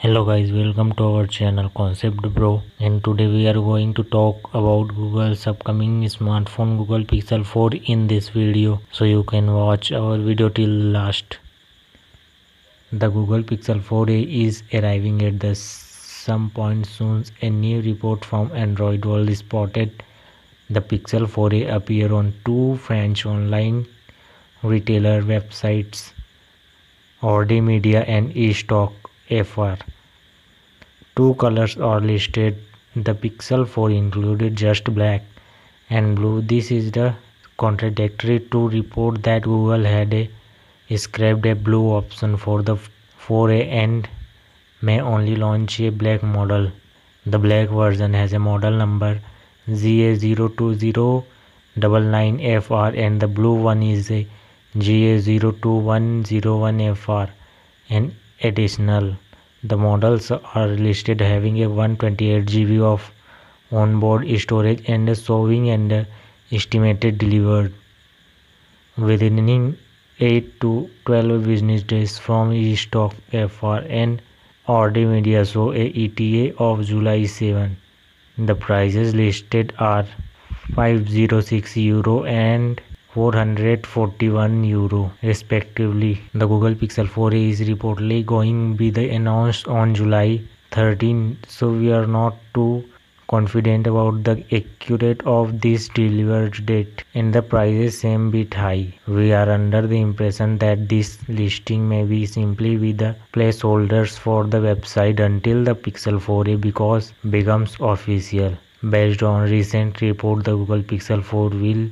hello guys welcome to our channel concept bro. And today we are going to talk about google's upcoming smartphone google pixel 4 in this video. So you can watch our video till last. The google pixel 4a is arriving at the some point soon. A new report from android world spotted. The pixel 4a appear on two french online retailer websites Ordi Media and eStock FR. Two colors are listed. The Pixel 4 included just black and blue. This is the contradictory to report that Google had a scrapped a blue option for the 4A and may only launch a black model. The black version has a model number GA02099FR and the blue one is a GA02101FR and additional the models are listed having a 128 GB of onboard storage and showing and estimated delivered within 8 to 12 business days from stock FR and Ordi Media show a ETA of July 7. The prices listed are 506 euro and 441 euro respectively. The Google Pixel 4a is reportedly going to be the announced on July 13 so we are not too confident about the accurate of this delivered date and the prices seem bit high. We are under the impression that this listing may be simply be the placeholders for the website until the Pixel 4a because becomes official. Based on recent report the Google Pixel 4 will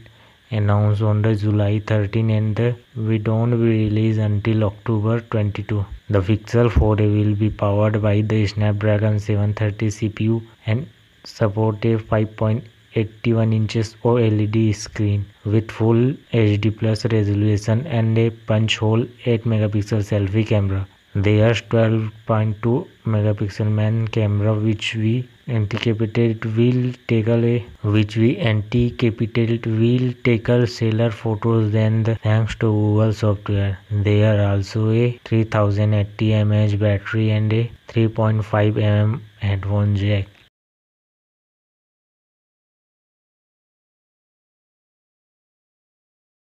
announced on the July 13 and the we don't be released until October 22. The Pixel 4a will be powered by the Snapdragon 730 CPU and support a 5.81 inches OLED screen with full HD plus resolution and a punch hole 8 megapixel selfie camera. There's 12.2 megapixel main camera which we anticipated will take a which we anticipated will take a seller photos then the, thanks to Google software. There are also a 3080 mAh battery and a 3.5 mm headphone jack.